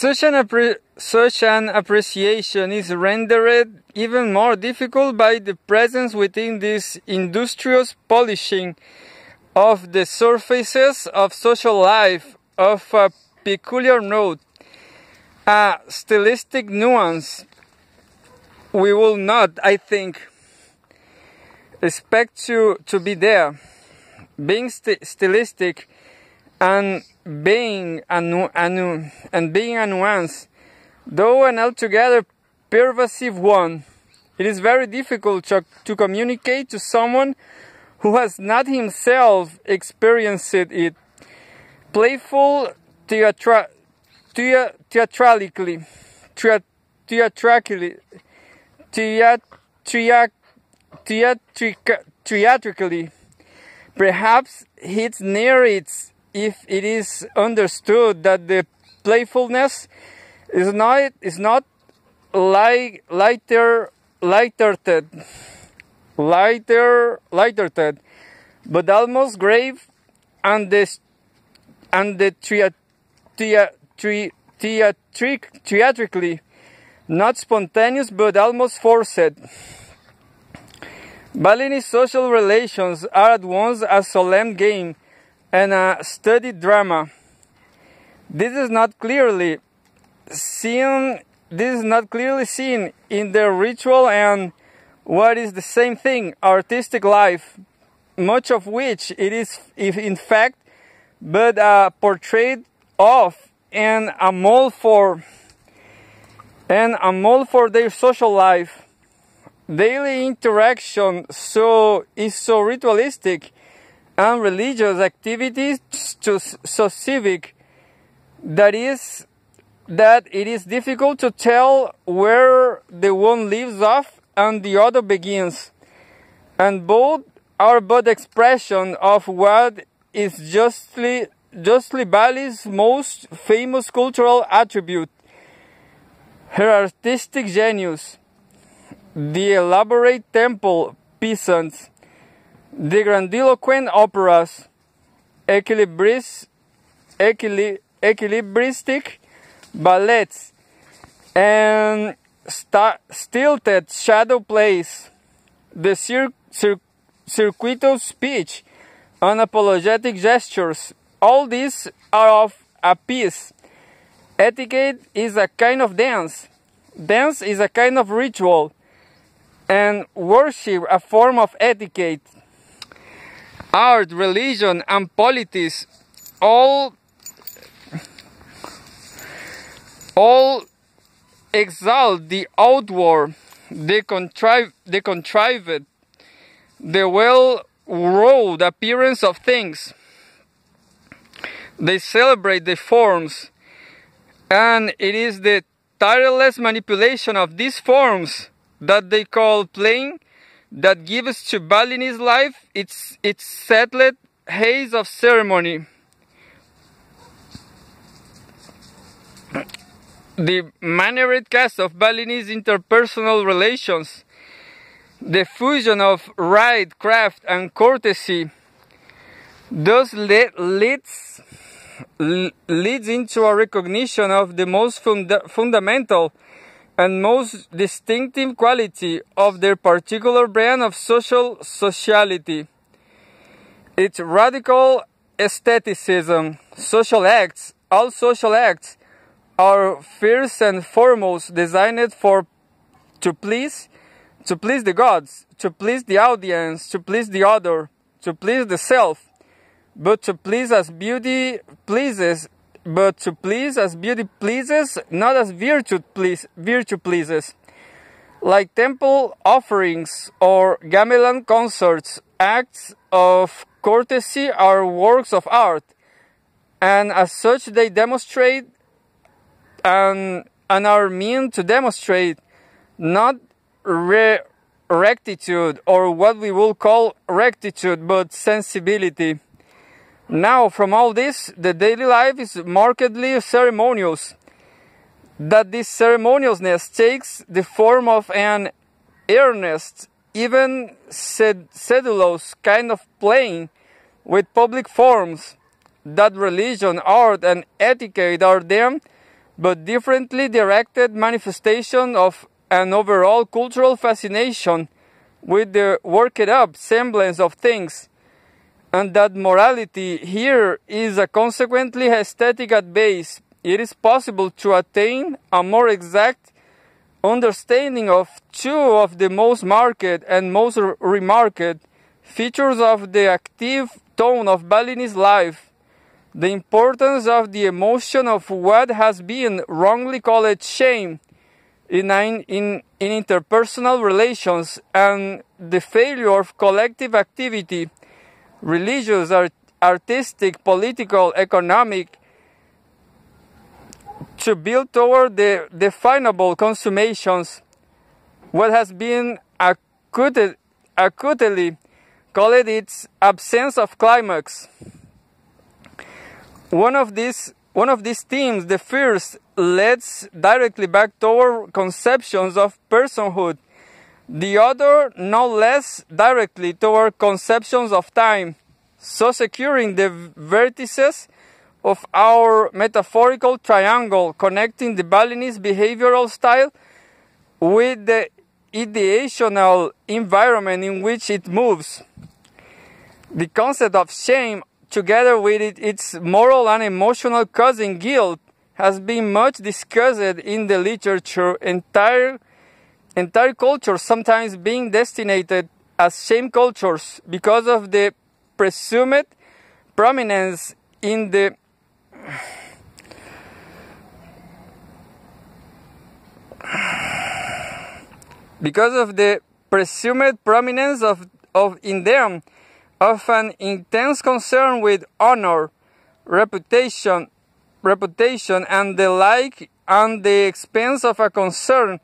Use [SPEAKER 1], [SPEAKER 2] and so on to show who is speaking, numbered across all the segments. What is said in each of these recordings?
[SPEAKER 1] Such an, such an appreciation is rendered even more difficult by the presence within this industrious polishing of the surfaces of social life of a peculiar note, a stylistic nuance. We will not, I think, expect to, to be there. Being st- stylistic and being a, nu- a nu- and being a nuance, though an altogether pervasive one, it is very difficult to, to communicate to someone who has not himself experienced it. Playful theatra- thea- theatrically, thea- theatrically, theat- theat- theatric- theatrically, perhaps hits near its if it is understood that the playfulness is not is not like lighter lighthearted lighter lighthearted but almost grave and the and the thea, thea, thea, theatric, theatrically not spontaneous but almost forced. Balinese social relations are at once a solemn game and a studied drama. This is not clearly seen. This is not clearly seen in the ritual and what is the same thing, artistic life, much of which it is, if in fact, but a portrait of and a mold for and a mold for their social life. Daily interaction so is so ritualistic and religious activities to, so civic that is that it is difficult to tell where the one leaves off and the other begins. And both are but expression of what is justly justly Bali's most famous cultural attribute her artistic genius the elaborate temple peasants the grandiloquent operas, equilibris, equili, equilibristic ballets, and stilted shadow plays, the cir- cir- circuitous speech, unapologetic gestures, all these are of a piece. Etiquette is a kind of dance. Dance is a kind of ritual, and worship a form of etiquette art, religion, and politics all all exalt the outward, the contrived, the contrived, the well-wrought appearance of things. They celebrate the forms, and it is the tireless manipulation of these forms that they call playing that gives to Balinese life its, its settled haze of ceremony. The mannered cast of Balinese interpersonal relations, the fusion of rite, craft, and courtesy, thus leads, leads into a recognition of the most funda fundamental and most distinctive quality of their particular brand of social sociality. Its radical aestheticism, social acts, all social acts are first and foremost designed for to please, to please the gods, to please the audience, to please the other, to please the self, but to please as beauty pleases but to please as beauty pleases, not as virtue please virtue pleases. Like temple offerings or gamelan concerts, acts of courtesy are works of art, and as such they demonstrate and, and are meant to demonstrate not re- rectitude or what we will call rectitude, but sensibility. Now, from all this, the daily life is markedly ceremonious. That this ceremoniousness takes the form of an earnest, even sedulous kind of playing with public forms. That religion, art, and etiquette are them but differently directed manifestation of an overall cultural fascination with the worked up semblance of things, and that morality here is a consequently aesthetic at base. It is possible to attain a more exact understanding of two of the most marked and most remarked features of the active tone of Balinese life, the importance of the emotion of what has been wrongly called shame in, in, in interpersonal relations and the failure of collective activity, religious, art, artistic, political, economic, to build toward the definable consummations, what has been acutely, acutely called its absence of climax. One of these one of these themes, the first, leads directly back toward conceptions of personhood. The other, no less directly toward conceptions of time, so securing the vertices of our metaphorical triangle connecting the Balinese behavioral style with the ideational environment in which it moves. The concept of shame, together with it, its moral and emotional cousin guilt, has been much discussed in the literature. Entire, entire cultures sometimes being designated as shame cultures because of the presumed prominence in the because of the presumed prominence of, of in them of an intense concern with honor, reputation, reputation and the like and the expense of a concern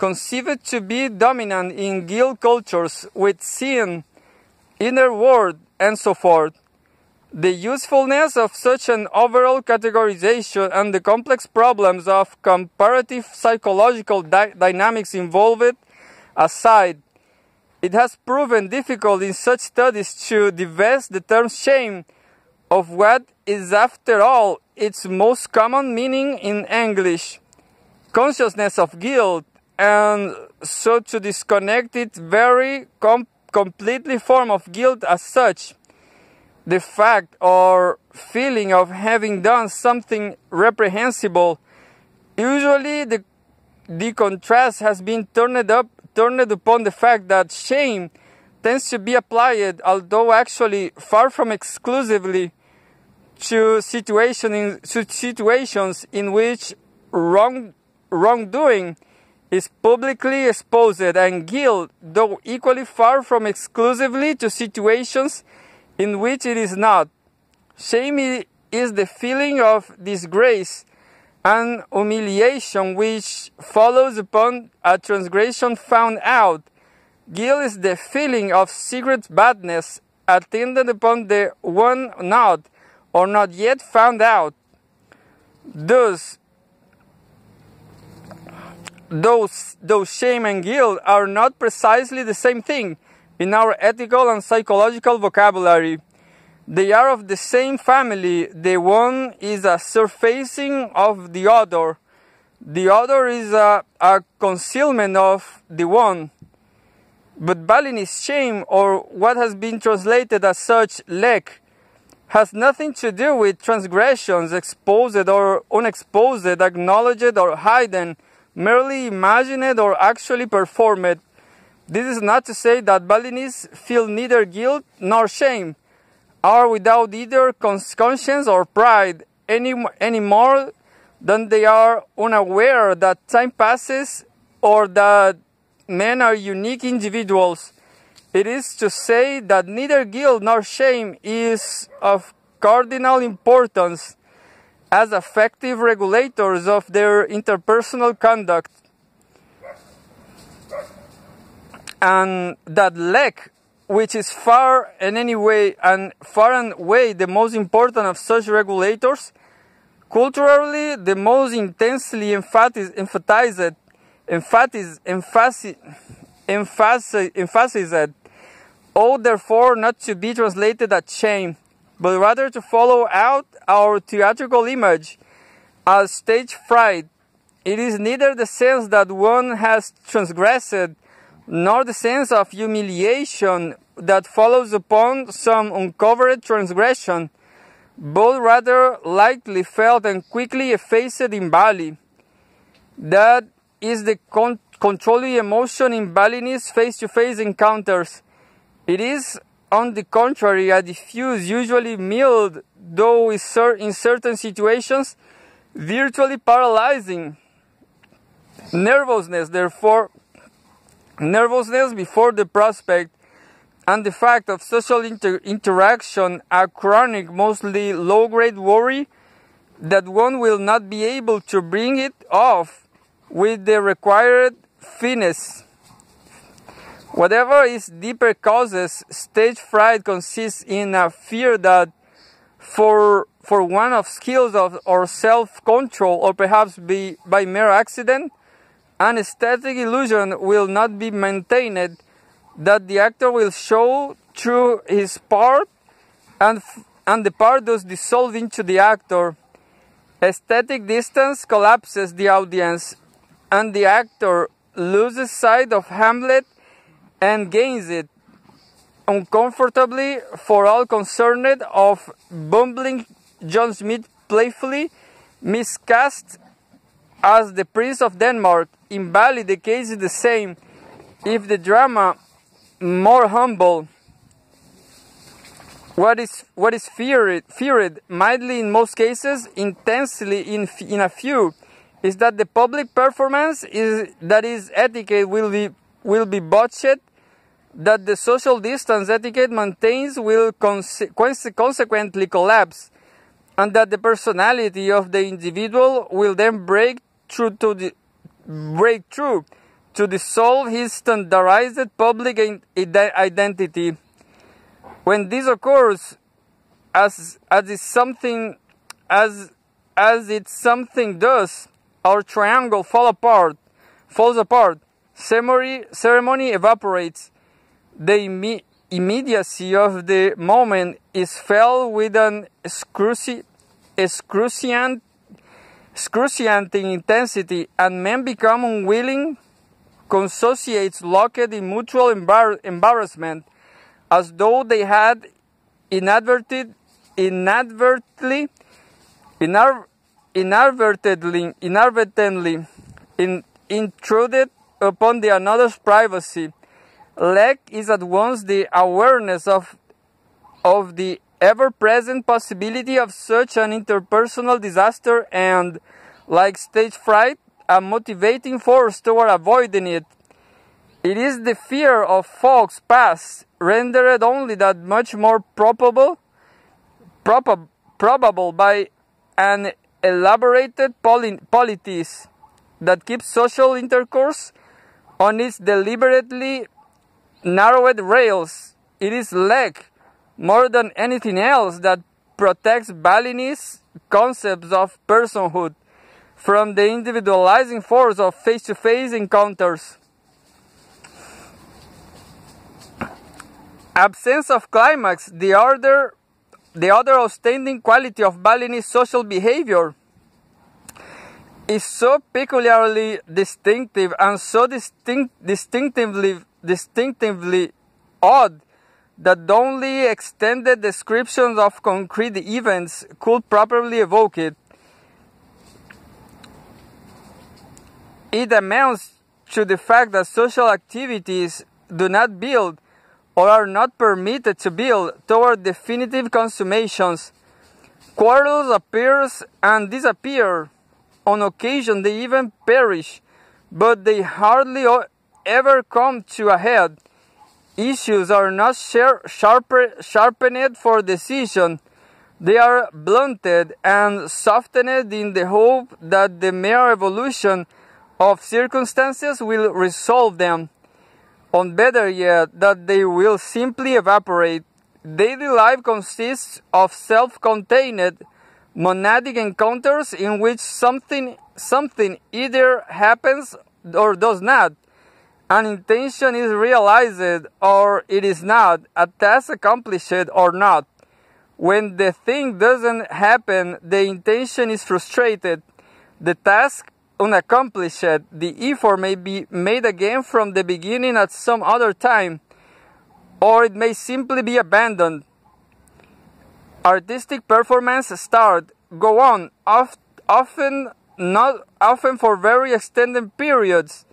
[SPEAKER 1] conceived to be dominant in guilt cultures with sin, inner world, and so forth. The usefulness of such an overall categorization and the complex problems of comparative psychological di dynamics involved aside, it has proven difficult in such studies to divest the term shame of what is after all its most common meaning in English, consciousness of guilt, and so to disconnect it very com completely form of guilt as such. The fact or feeling of having done something reprehensible, usually the, the contrast has been turned up turned upon the fact that shame tends to be applied, although actually far from exclusively to, situation in, to situations in which wrong, wrongdoing is publicly exposed and guilt, though equally far from exclusively to situations in which it is not. Shame is the feeling of disgrace and humiliation which follows upon a transgression found out. Guilt is the feeling of secret badness attended upon the one not or not yet found out. Thus, those, those shame and guilt are not precisely the same thing in our ethical and psychological vocabulary. They are of the same family. The one is a surfacing of the other. The other is a, a concealment of the one. But Balinese shame, or what has been translated as such, lek, has nothing to do with transgressions exposed or unexposed, acknowledged or hidden, merely imagined or actually performed. This is not to say that Balinese feel neither guilt nor shame, are without either conscience or pride any, any more than they are unaware that time passes or that men are unique individuals. It is to say that neither guilt nor shame is of cardinal importance as effective regulators of their interpersonal conduct. and that lek, which is far in any way and far and away the most important of such regulators, culturally the most intensely emphasized, emphasized, emphasized, emphasized, emphasized ought therefore not to be translated as shame, but rather to follow out our theatrical image as stage fright. It is neither the sense that one has transgressed, nor the sense of humiliation that follows upon some uncovered transgression, both rather lightly felt and quickly effaced in Bali. That is the con- controlling emotion in Balinese face to face encounters. It is, on the contrary, a diffuse, usually mild, though in certain situations, virtually paralyzing. Nervousness, therefore, nervousness before the prospect and the fact of social inter- interaction a chronic, mostly low grade worry that one will not be able to bring it off with the required finesse. Whatever its deeper causes, stage fright consists in a fear that for for one of skills of or self-control or perhaps be by mere accident, an aesthetic illusion will not be maintained that the actor will show through his part and and the part does dissolve into the actor. Aesthetic distance collapses the audience and the actor loses sight of Hamlet and gains it uncomfortably for all concerned of bumbling John Smith playfully miscast as the Prince of Denmark. In Bali, the case is the same. If the drama more humble, what is what is feared, feared mildly in most cases, intensely in in a few, is that the public performance is that is etiquette will be will be botched that the social distance etiquette maintains will conse consequently collapse and that the personality of the individual will then break through to the break through to dissolve his standardized public identity when this occurs as as is something as as it something does our triangle fall apart, falls apart. Ceremony, ceremony evaporates. The imme immediacy of the moment is felt with an excruci excruciant, excruciating intensity, and men become unwilling, consociates locked in mutual embar embarrassment, as though they had inadverted, inadvertently, inar inadvertently, inadvertently in, intruded upon the another's privacy. Lek is at once the awareness of, of the ever-present possibility of such an interpersonal disaster and, like stage fright, a motivating force toward avoiding it. It is the fear of faux pas, rendered only that much more probable, probab, probable by an elaborated politesse that keep social intercourse on its deliberately narrowed rails. It is lek, more than anything else, that protects Balinese concepts of personhood from the individualizing force of face to face encounters. Absence of climax, the order the other outstanding quality of Balinese social behavior is so peculiarly distinctive and so distinct, distinctively, distinctively odd that only extended descriptions of concrete events could properly evoke it. It amounts to the fact that social activities do not build or are not permitted to build toward definitive consummations. Quarrels appear and disappear. On occasion they even perish, but they hardly ever come to a head. Issues are not sharpened for decision. They are blunted and softened in the hope that the mere evolution of circumstances will resolve them on better yet, that they will simply evaporate. Daily life consists of self-contained monadic encounters in which something something either happens or does not. An intention is realized or it is not, a task accomplished or not. When the thing doesn't happen, the intention is frustrated the task unaccomplished, the effort may be made again from the beginning at some other time, or it may simply be abandoned. Artistic performance start, go on, oft, often not often for very extended periods,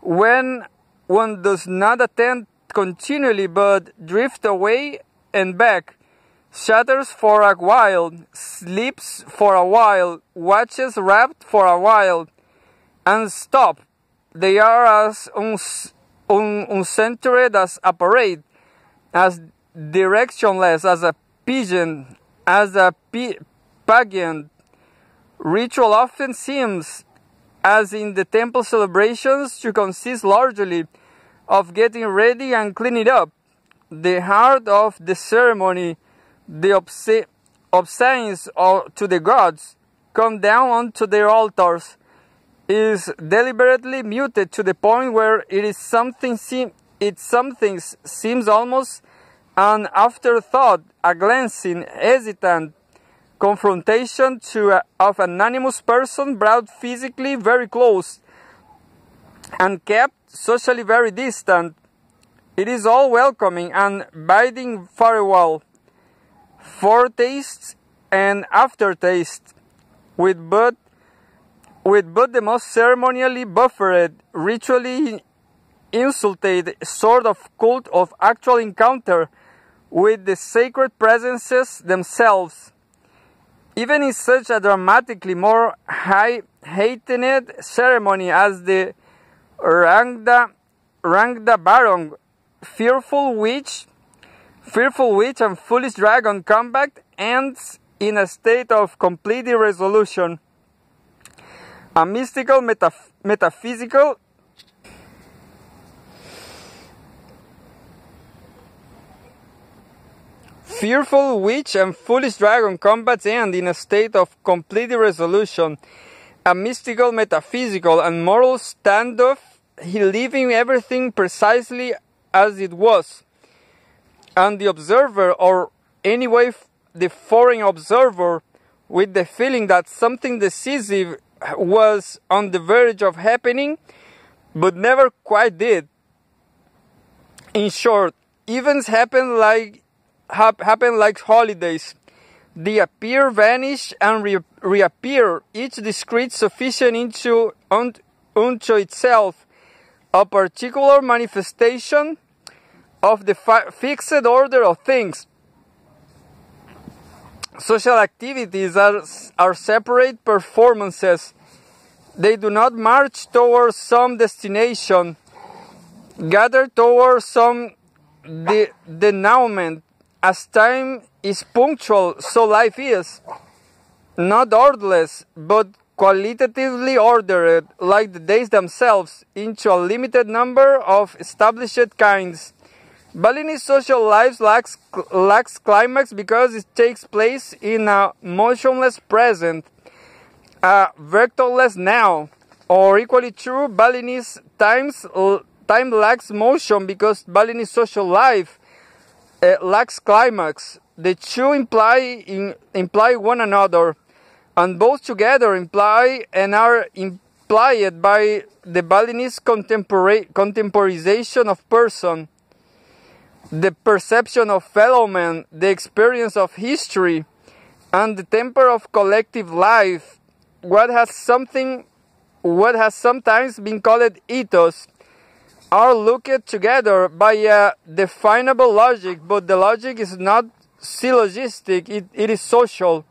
[SPEAKER 1] when one does not attend continually but drift away and back, shatters for a while, sleeps for a while, watches rapt for a while, and stop. They are as uns, un, uncentered as a parade, as directionless as a pigeon, as a pageant. Ritual often seems, as in the temple celebrations, to consist largely of getting ready and cleaning up. The heart of the ceremony, the obse- to the gods, come down onto their altars, is deliberately muted to the point where it is something seem it something seems almost an afterthought, a glancing, hesitant confrontation to a, of an anonymous person brought physically very close and kept socially very distant. It is all welcoming and bidding farewell, foretaste and aftertaste, with but with but the most ceremonially buffered, ritually insulted sort of cult of actual encounter with the sacred presences themselves. Even in such a dramatically more high heightened ceremony as the Rangda, Rangda Barong, fearful witch, fearful witch and foolish dragon combat ends in a state of complete irresolution. A mystical, metaph metaphysical, Fearful witch and foolish dragon combats end in a state of complete irresolution, a mystical, metaphysical, and moral standoff, he leaving everything precisely as it was. And the observer, or anyway the foreign observer, with the feeling that something decisive was on the verge of happening, but never quite did. In short, events happen like happen like holidays. They appear, vanish, and re reappear, each discrete sufficient into, unto itself, a particular manifestation of the fixed order of things. Social activities are, are separate performances. They do not march towards some destination, gather towards some de- denouement, as time is punctual, so life is. Not orderless, but qualitatively ordered, like the days themselves, into a limited number of established kinds. Balinese social life lacks, lacks climax because it takes place in a motionless present, a vectorless now. Or equally true, Balinese times, time lacks motion because Balinese social life uh, lacks climax. The two imply in, imply one another, and both together imply and are implied by the Balinese contempora- contemporization of person, the perception of fellow men, the experience of history, and the temper of collective life. What has something, what has sometimes been called ethos, are looked together by a definable logic, but the logic is not syllogistic, it, it is social.